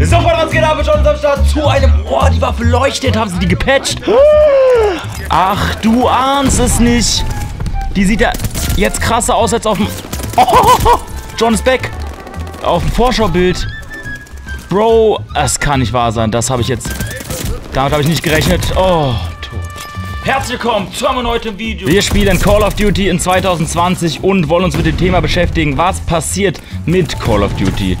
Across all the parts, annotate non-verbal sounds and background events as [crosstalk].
Sofort, was geht ab? Schon am Start zu einem. Oh, die Waffe leuchtet. Haben sie die gepatcht? Ach, du ahnst es nicht. Die sieht ja jetzt krasser aus als auf dem. Oh, John ist back. Auf dem Vorschaubild. Bro, es kann nicht wahr sein. Das habe ich jetzt. Damit habe ich nicht gerechnet. Oh, tot. Herzlich willkommen zu einem neuen Video. Wir spielen Call of Duty in 2020 und wollen uns mit dem Thema beschäftigen, was passiert mit Call of Duty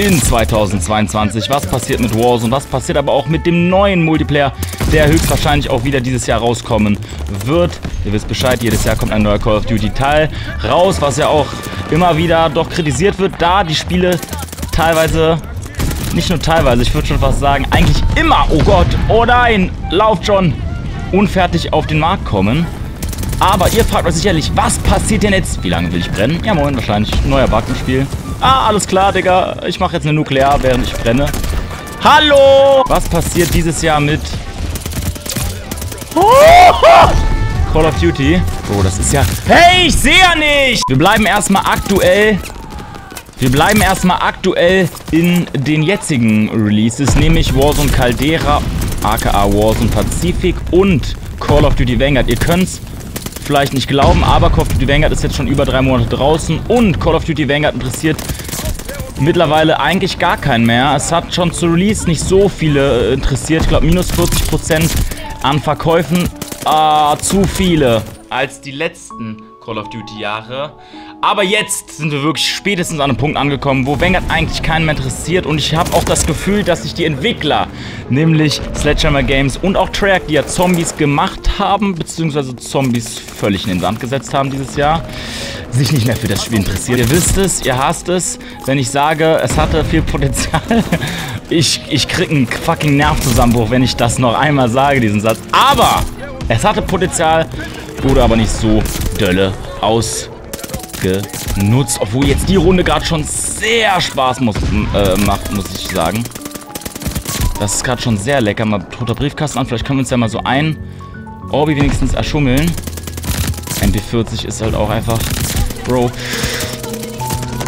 in 2022. Was passiert mit Warzone? Was passiert aber auch mit dem neuen Multiplayer, der höchstwahrscheinlich auch wieder dieses Jahr rauskommen wird. Ihr wisst Bescheid, jedes Jahr kommt ein neuer Call of Duty Teil raus, was ja auch immer wieder doch kritisiert wird, da die Spiele teilweise, nicht nur teilweise, ich würde schon fast sagen, eigentlich immer, oh Gott, oh nein, lauft schon, unfertig auf den Markt kommen. Aber ihr fragt euch sicherlich, was passiert denn jetzt? Wie lange will ich brennen? Ja, moin, wahrscheinlich neuer Bug im Spiel. Ah, alles klar, Digga. Ich mache jetzt eine Nuklear, während ich brenne. Hallo! Was passiert dieses Jahr mit... Oh! [laughs] Call of Duty. Oh, das ist ja... Hey, ich sehe ja nicht! Wir bleiben erstmal aktuell... Wir bleiben erstmal aktuell in den jetzigen Releases, nämlich Warzone Caldera, aka Warzone Pacific und Call of Duty Vanguard. Ihr könnt's vielleicht nicht glauben, aber Call of Duty Vanguard ist jetzt schon über drei Monate draußen und Call of Duty Vanguard interessiert mittlerweile eigentlich gar keinen mehr. Es hat schon zu Release nicht so viele äh, interessiert. Ich glaube, minus 40% an Verkäufen. Ah, zu viele als die letzten Call of Duty Jahre. Aber jetzt sind wir wirklich spätestens an einem Punkt angekommen, wo Vanguard eigentlich keinen mehr interessiert. Und ich habe auch das Gefühl, dass sich die Entwickler, nämlich Sledgehammer Games und auch Treyarch, die ja Zombies gemacht haben, beziehungsweise Zombies völlig in den Sand gesetzt haben dieses Jahr, sich nicht mehr für das Spiel interessiert. Ihr wisst es, ihr hasst es, wenn ich sage, es hatte viel Potenzial. [laughs] Ich, ich krieg einen fucking Nervzusammenbruch, wenn ich das noch einmal sage, diesen Satz. Aber es hatte Potenzial, wurde aber nicht so dölle aus genutzt. Obwohl jetzt die Runde gerade schon sehr Spaß muss, äh, macht, muss ich sagen. Das ist gerade schon sehr lecker. Mal toter Briefkasten an. Vielleicht können wir uns ja mal so ein Orbi wenigstens erschummeln. MP40 ist halt auch einfach... Bro.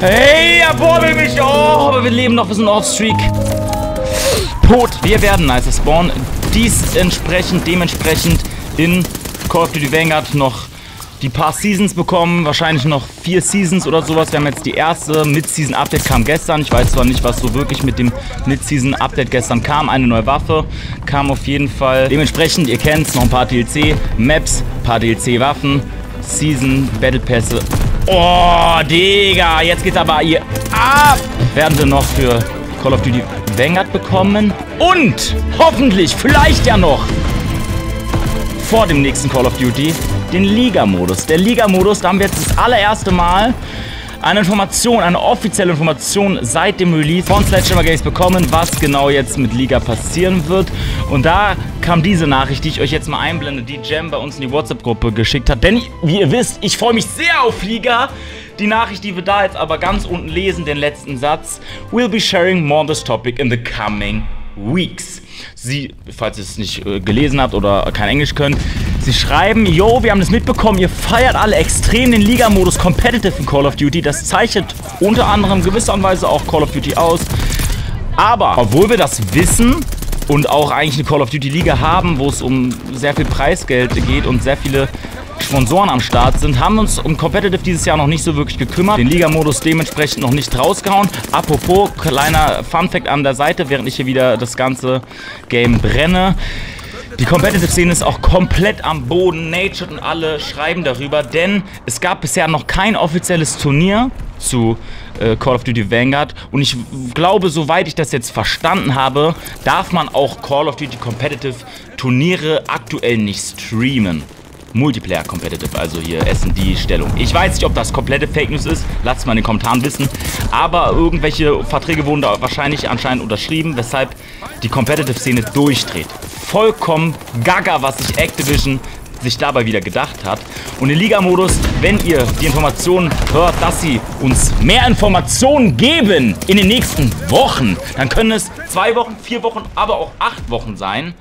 Hey, er borbelt mich. Oh, aber wir leben noch. Wir sind off-streak. Tot. Wir werden nice Spawn. Dies entsprechend, dementsprechend in Call of Duty Vanguard noch die paar Seasons bekommen, wahrscheinlich noch vier Seasons oder sowas. Wir haben jetzt die erste Mid-Season-Update kam gestern. Ich weiß zwar nicht, was so wirklich mit dem Mid-Season-Update gestern kam. Eine neue Waffe kam auf jeden Fall. Dementsprechend, ihr kennt es, noch ein paar DLC-Maps, paar DLC-Waffen, Season, Battle-Pässe. Oh, Digga, jetzt geht's aber hier ab. Werden wir noch für Call of Duty Vanguard bekommen. Und hoffentlich, vielleicht ja noch, vor dem nächsten Call of Duty den Liga-Modus. Der Liga-Modus, da haben wir jetzt das allererste Mal eine Information, eine offizielle Information seit dem Release von Sledgehammer Games bekommen, was genau jetzt mit Liga passieren wird. Und da kam diese Nachricht, die ich euch jetzt mal einblende, die Jam bei uns in die WhatsApp-Gruppe geschickt hat. Denn, wie ihr wisst, ich freue mich sehr auf Liga. Die Nachricht, die wir da jetzt aber ganz unten lesen, den letzten Satz. We'll be sharing more on this topic in the coming weeks. Sie, falls ihr es nicht äh, gelesen habt oder kein Englisch könnt, sie schreiben, yo, wir haben das mitbekommen, ihr feiert alle extrem den Liga-Modus Competitive in Call of Duty. Das zeichnet unter anderem gewisserweise auch Call of Duty aus. Aber, obwohl wir das wissen und auch eigentlich eine Call of Duty Liga haben, wo es um sehr viel Preisgeld geht und sehr viele Sponsoren am Start sind, haben uns um Competitive dieses Jahr noch nicht so wirklich gekümmert. Den Liga-Modus dementsprechend noch nicht rausgehauen. Apropos, kleiner Fun-Fact an der Seite, während ich hier wieder das ganze Game brenne. Die Competitive-Szene ist auch komplett am Boden. Nature und alle schreiben darüber, denn es gab bisher noch kein offizielles Turnier zu äh, Call of Duty Vanguard. Und ich glaube, soweit ich das jetzt verstanden habe, darf man auch Call of Duty Competitive Turniere aktuell nicht streamen. Multiplayer Competitive, also hier SD-Stellung. Ich weiß nicht, ob das komplette Fake News ist, lasst es mal in den Kommentaren wissen. Aber irgendwelche Verträge wurden da wahrscheinlich anscheinend unterschrieben, weshalb die Competitive-Szene durchdreht. Vollkommen gaga, was sich Activision sich dabei wieder gedacht hat. Und im Liga-Modus, wenn ihr die Informationen hört, dass sie uns mehr Informationen geben in den nächsten Wochen, dann können es zwei Wochen, vier Wochen, aber auch acht Wochen sein.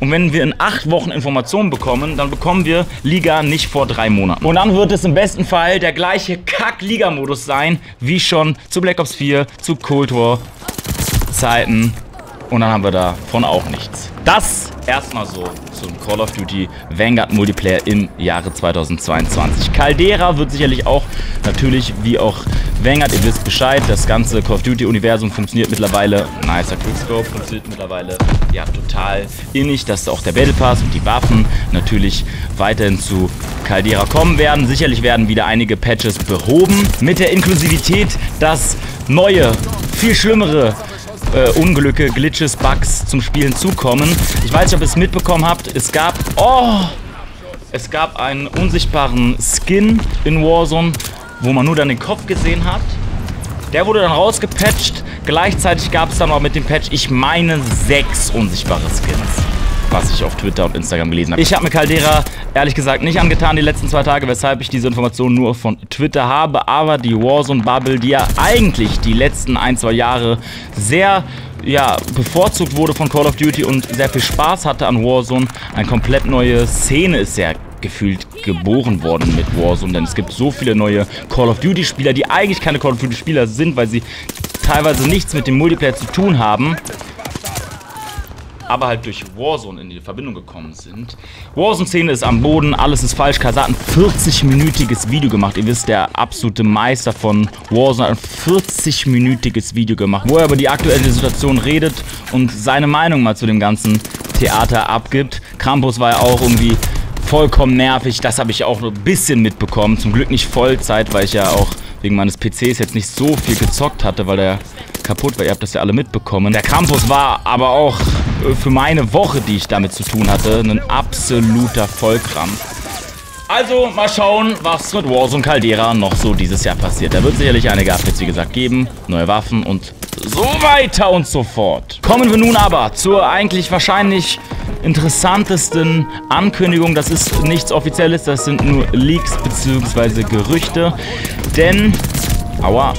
Und wenn wir in acht Wochen Informationen bekommen, dann bekommen wir Liga nicht vor drei Monaten. Und dann wird es im besten Fall der gleiche Kack-Liga-Modus sein, wie schon zu Black Ops 4, zu Cold War Zeiten und dann haben wir davon auch nichts. Das erstmal so zum Call of Duty Vanguard Multiplayer im Jahre 2022. Caldera wird sicherlich auch natürlich wie auch Vanguard, ihr wisst Bescheid, das ganze Call of Duty Universum funktioniert mittlerweile, nicer Quickscope, funktioniert mittlerweile ja total innig, dass auch der Battle Pass und die Waffen natürlich weiterhin zu Caldera kommen werden. Sicherlich werden wieder einige Patches behoben mit der Inklusivität, dass neue, viel schlimmere äh, Unglücke, Glitches, Bugs zum Spielen zukommen. Ich weiß nicht, ob ihr es mitbekommen habt. Es gab... Oh! Es gab einen unsichtbaren Skin in Warzone, wo man nur dann den Kopf gesehen hat. Der wurde dann rausgepatcht. Gleichzeitig gab es dann auch mit dem Patch, ich meine, sechs unsichtbare Skins was ich auf Twitter und Instagram gelesen habe. Ich habe mir Caldera ehrlich gesagt nicht angetan die letzten zwei Tage, weshalb ich diese Informationen nur von Twitter habe. Aber die Warzone-Bubble, die ja eigentlich die letzten ein, zwei Jahre sehr ja, bevorzugt wurde von Call of Duty und sehr viel Spaß hatte an Warzone. Eine komplett neue Szene ist sehr gefühlt geboren worden mit Warzone, denn es gibt so viele neue Call of Duty Spieler, die eigentlich keine Call of Duty Spieler sind, weil sie teilweise nichts mit dem Multiplayer zu tun haben aber halt durch Warzone in die Verbindung gekommen sind. Warzone-Szene ist am Boden, alles ist falsch. Kasa hat ein 40-minütiges Video gemacht. Ihr wisst, der absolute Meister von Warzone hat ein 40-minütiges Video gemacht, wo er über die aktuelle Situation redet und seine Meinung mal zu dem ganzen Theater abgibt. Krampus war ja auch irgendwie vollkommen nervig. Das habe ich auch ein bisschen mitbekommen. Zum Glück nicht Vollzeit, weil ich ja auch wegen meines PCs jetzt nicht so viel gezockt hatte, weil der kaputt war. Ihr habt das ja alle mitbekommen. Der Campus war aber auch für meine Woche, die ich damit zu tun hatte, ein absoluter Vollkrampf. Also mal schauen, was mit Warzone Caldera noch so dieses Jahr passiert. Da wird sicherlich einige Updates, wie gesagt, geben, neue Waffen und so weiter und so fort. Kommen wir nun aber zur eigentlich wahrscheinlich interessantesten Ankündigung. Das ist nichts Offizielles, das sind nur Leaks bzw. Gerüchte. Denn, aua,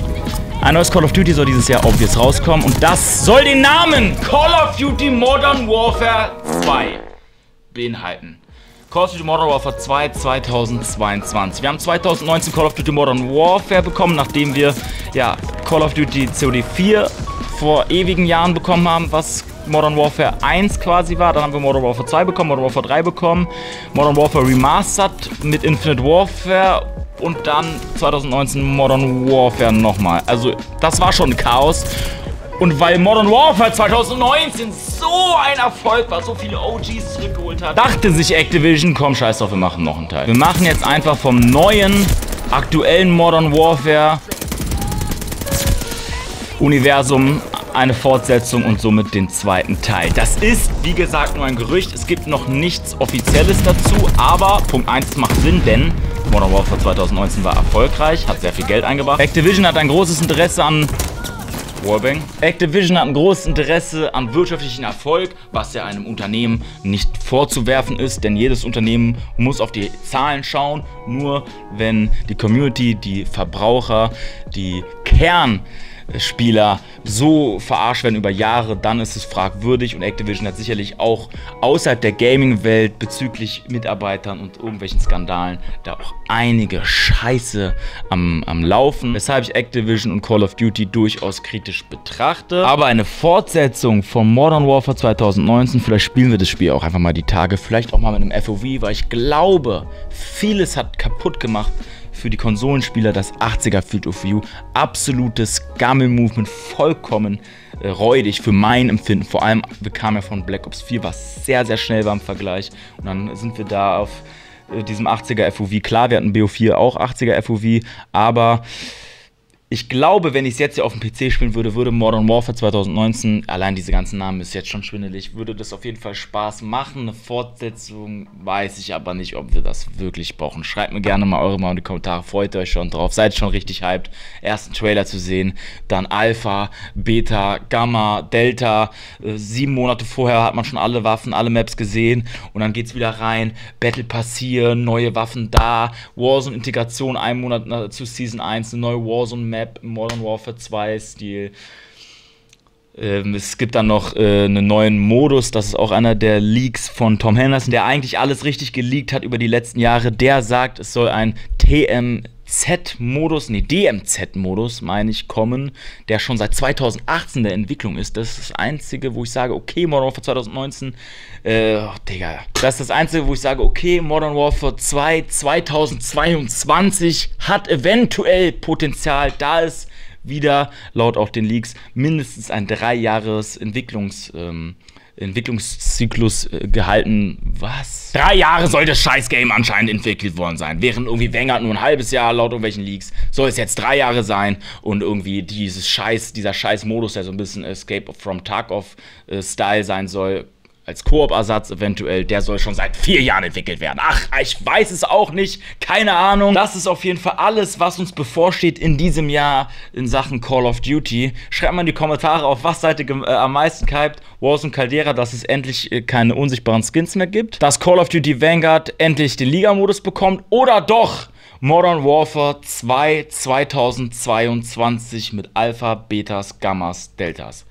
ein neues Call of Duty soll dieses Jahr obvious rauskommen und das soll den Namen Call of Duty Modern Warfare 2 beinhalten. Call of Duty Modern Warfare 2 2022. Wir haben 2019 Call of Duty Modern Warfare bekommen, nachdem wir ja, Call of Duty COD 4 vor ewigen Jahren bekommen haben, was Modern Warfare 1 quasi war. Dann haben wir Modern Warfare 2 bekommen, Modern Warfare 3 bekommen, Modern Warfare Remastered mit Infinite Warfare und dann 2019 Modern Warfare nochmal. Also das war schon Chaos. Und weil Modern Warfare 2019 so ein Erfolg war, so viele OGs zurückgeholt hat, dachte sich Activision, komm scheiß drauf, wir machen noch einen Teil. Wir machen jetzt einfach vom neuen, aktuellen Modern Warfare Universum eine Fortsetzung und somit den zweiten Teil. Das ist, wie gesagt, nur ein Gerücht. Es gibt noch nichts Offizielles dazu, aber Punkt 1 macht Sinn, denn Modern Warfare 2019 war erfolgreich, hat sehr viel Geld eingebracht. Activision hat ein großes Interesse an Wallbang. Activision hat ein großes Interesse an wirtschaftlichen Erfolg, was ja einem Unternehmen nicht vorzuwerfen ist, denn jedes Unternehmen muss auf die Zahlen schauen. Nur wenn die Community, die Verbraucher, die Kern Spieler so verarscht werden über Jahre, dann ist es fragwürdig und Activision hat sicherlich auch außerhalb der Gaming-Welt bezüglich Mitarbeitern und irgendwelchen Skandalen da auch einige Scheiße am, am Laufen, weshalb ich Activision und Call of Duty durchaus kritisch betrachte. Aber eine Fortsetzung von Modern Warfare 2019, vielleicht spielen wir das Spiel auch einfach mal die Tage, vielleicht auch mal mit einem FOV, weil ich glaube, vieles hat kaputt gemacht, für die Konsolenspieler das 80er Field of View. Absolutes Gammel-Movement, vollkommen äh, räudig für mein Empfinden. Vor allem, kamen ja von Black Ops 4, was sehr, sehr schnell war im Vergleich. Und dann sind wir da auf äh, diesem 80er FOV. Klar, wir hatten BO4 auch 80er FOV, aber ich glaube, wenn ich es jetzt hier auf dem PC spielen würde, würde Modern Warfare 2019, allein diese ganzen Namen ist jetzt schon schwindelig, würde das auf jeden Fall Spaß machen. Eine Fortsetzung weiß ich aber nicht, ob wir das wirklich brauchen. Schreibt mir gerne mal eure Meinung in die Kommentare. Freut euch schon drauf. Seid schon richtig hyped, ersten Trailer zu sehen. Dann Alpha, Beta, Gamma, Delta. Äh, sieben Monate vorher hat man schon alle Waffen, alle Maps gesehen. Und dann geht es wieder rein. Battle passieren, neue Waffen da. Warzone-Integration, ein Monat zu Season 1, eine neue Warzone-Map. Map im Modern Warfare 2 Stil. Ähm, es gibt dann noch äh, einen neuen Modus, das ist auch einer der Leaks von Tom Henderson, der eigentlich alles richtig geleakt hat über die letzten Jahre. Der sagt, es soll ein TM Z-Modus, nee, DMZ-Modus, meine ich, kommen, der schon seit 2018 in der Entwicklung ist. Das ist das Einzige, wo ich sage, okay, Modern Warfare 2019, äh, oh, Digga. Das ist das Einzige, wo ich sage, okay, Modern Warfare 2 2022 hat eventuell Potenzial, da es wieder, laut auch den Leaks, mindestens ein drei Jahres Entwicklungs... Ähm, Entwicklungszyklus äh, gehalten. Was? Drei Jahre soll das Scheiß-Game anscheinend entwickelt worden sein. Während irgendwie Vanguard nur ein halbes Jahr laut irgendwelchen Leaks, soll es jetzt drei Jahre sein und irgendwie dieses Scheiß, dieser Scheiß-Modus, der so ein bisschen Escape from Tarkov-Style sein soll, als Koop-Ersatz eventuell, der soll schon seit vier Jahren entwickelt werden. Ach, ich weiß es auch nicht, keine Ahnung. Das ist auf jeden Fall alles, was uns bevorsteht in diesem Jahr in Sachen Call of Duty. Schreibt mal in die Kommentare, auf was ihr äh, am meisten gehypt. Warzone Caldera, dass es endlich äh, keine unsichtbaren Skins mehr gibt. Dass Call of Duty Vanguard endlich den Liga-Modus bekommt. Oder doch Modern Warfare 2 2022 mit Alpha, Betas, Gammas, Deltas.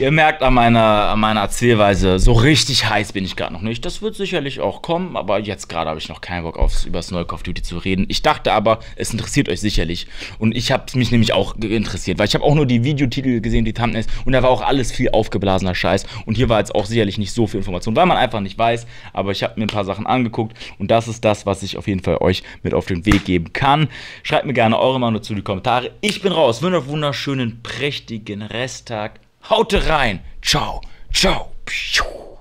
Ihr merkt an meiner, an meiner Erzählweise, so richtig heiß bin ich gerade noch nicht. Das wird sicherlich auch kommen, aber jetzt gerade habe ich noch keinen Bock aufs, über das neue Call of Duty zu reden. Ich dachte aber, es interessiert euch sicherlich. Und ich habe mich nämlich auch interessiert, weil ich habe auch nur die Videotitel gesehen, die Thumbnails, und da war auch alles viel aufgeblasener Scheiß. Und hier war jetzt auch sicherlich nicht so viel Information, weil man einfach nicht weiß. Aber ich habe mir ein paar Sachen angeguckt und das ist das, was ich auf jeden Fall euch mit auf den Weg geben kann. Schreibt mir gerne eure Meinung dazu in die Kommentare. Ich bin raus. Wunderschönen, prächtigen Resttag. Haut rein. Ciao. Ciao. Piu.